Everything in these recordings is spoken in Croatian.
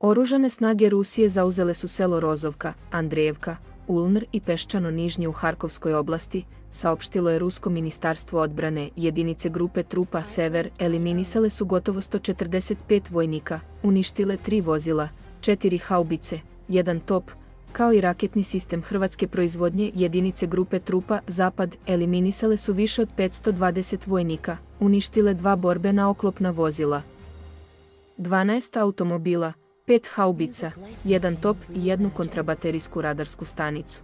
Oružane snage Rusije zauzele su selo Rozovka, Andrejevka, Ulnr i Peščano Nižnje u Harkovskoj oblasti, saopštilo je Rusko ministarstvo odbrane, jedinice grupe trupa Sever eliminisale su gotovo 145 vojnika, uništile tri vozila, četiri haubice, jedan top, kao i raketni sistem hrvatske proizvodnje jedinice grupe trupa Zapad eliminisale su više od 520 vojnika, uništile dva borbena oklopna vozila. 12 automobila, pet haubica, jedan top i jednu kontrabaterijsku radarsku stanicu.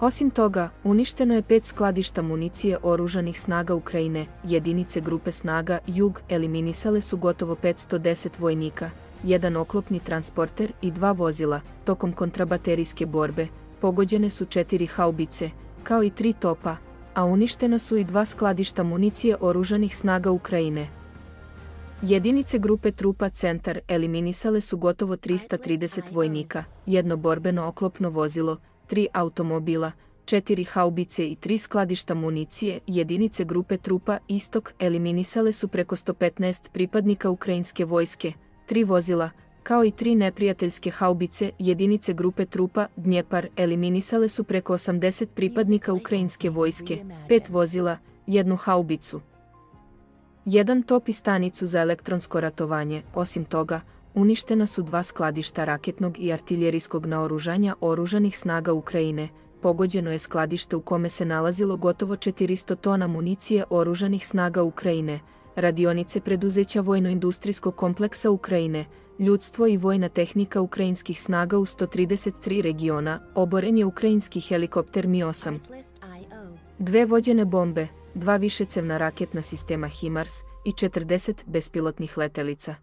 Osim toga, uništeno je pet skladišta municije oružanih snaga Ukrajine, jedinice grupe snaga Jug eliminisale su gotovo 510 vojnika, jedan oklopni transporter i dva vozila, tokom kontrabaterijske borbe, pogođene su četiri haubice, kao i tri topa, a uništena su i dva skladišta municije oružanih snaga Ukrajine. Jedinice grupe trupa Centar eliminisale su gotovo 330 vojnika, jedno borbeno oklopno vozilo, tri automobila, četiri haubice i tri skladišta municije. Jedinice grupe trupa Istok eliminisale su preko 115 pripadnika ukrajinske vojske, tri vozila, kao i tri neprijateljske haubice. Jedinice grupe trupa Dnjepar eliminisale su preko 80 pripadnika ukrajinske vojske, pet vozila, jednu haubicu jedan top i stanicu za elektronsko ratovanje. Osim toga, uništena su dva skladišta raketnog i artiljerijskog naoružanja oružanih snaga Ukrajine. Pogođeno je skladište u kome se nalazilo gotovo 400 tona municije oružanih snaga Ukrajine, radionice preduzeća vojno-industrijskog kompleksa Ukrajine, ljudstvo i vojna tehnika ukrajinskih snaga u 133 regiona, oboren je ukrajinski helikopter Mi-8. Dve vođene bombe, два вишецевна ракетна система Химарс и 40 беспилотних летелица,